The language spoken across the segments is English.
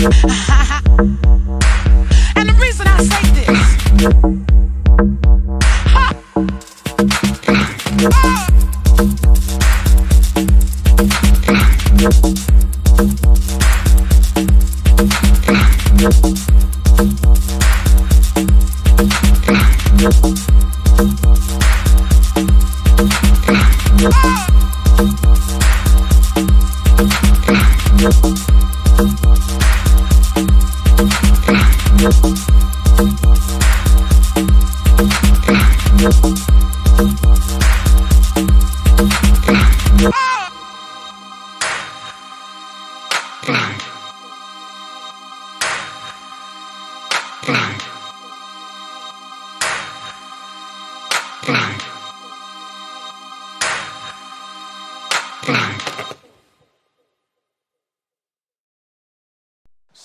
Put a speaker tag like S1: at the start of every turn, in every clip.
S1: and the reason I say this.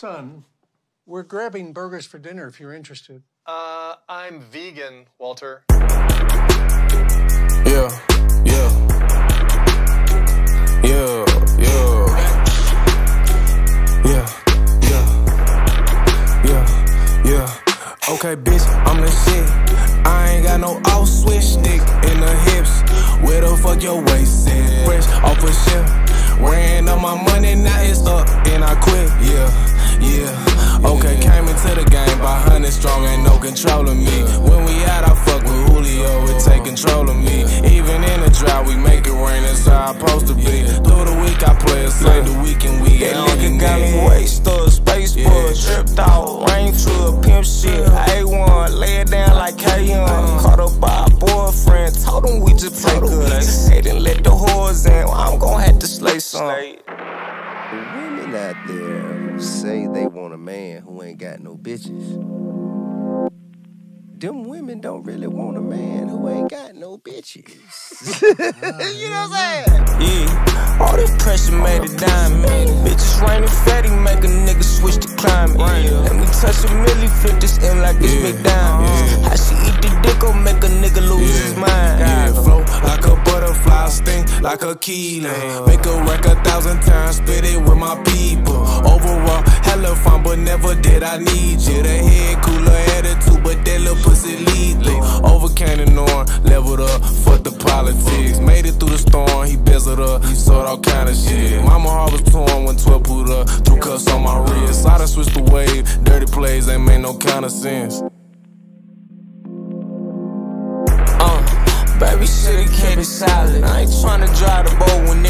S1: Son, we're grabbing burgers for dinner if you're interested.
S2: Uh, I'm vegan, Walter.
S3: Yeah, yeah. Yeah, yeah. Yeah, yeah. Yeah, yeah. Okay, bitch, I'm the shit. I ain't got no off switch stick in the hips. Where the fuck your waist at? Fresh off a ship. Ran up my money, now it's up, and I quit. Yeah. Yeah, okay, came into the game by hundred strong, ain't no control of me. When we out, I fuck with Julio, it take control of me. Even in the drought, we make it rain, that's how I'm supposed to be. Through the week, I play a slave, the weekend we
S4: That nigga got me wasted, space yeah. boy, tripped out, rain to a pimp shit. A1, lay it down like K-On. Caught up by a boyfriend, told him we just play good. They didn't let the whores in, well, I'm gon' have to slay some.
S5: Women out there say they want a man who ain't got no bitches. Them women don't really want a man who ain't got no bitches. you know what I'm saying?
S4: Yeah, all this pressure made it diamond. Bitches raining fatty, make a nigga touch a milli, flip this M like it's yeah. McDonald's. Yeah. How she eat the dick or make a nigga lose yeah. his mind.
S3: Yeah, flow like a butterfly, sting like a kilo. Make a wreck a thousand times, spit it with my people. Overall, hella fun, but never did I need you. The head cooler attitude, but that little pussy lethal. The norm, leveled up, fuck the politics. Made it through the storm, he bezeled up, he sold all kind of shit. Mama heart was torn when 12 put up, threw cuffs on my wrist. I done switched the wave, dirty plays ain't made no kind of sense.
S4: Uh, baby should've kept it solid. I ain't tryna drive the boat when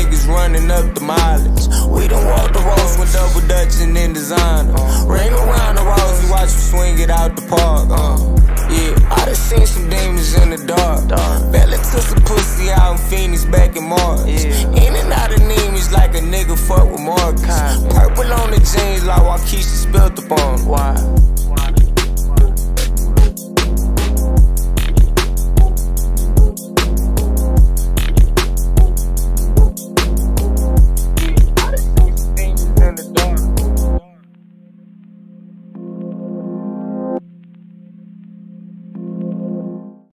S4: back in March. Yeah. In and out of Nemes like a nigga fuck with more Marcus. Purple on the jeans like Waukesha spilled the bomb. Why?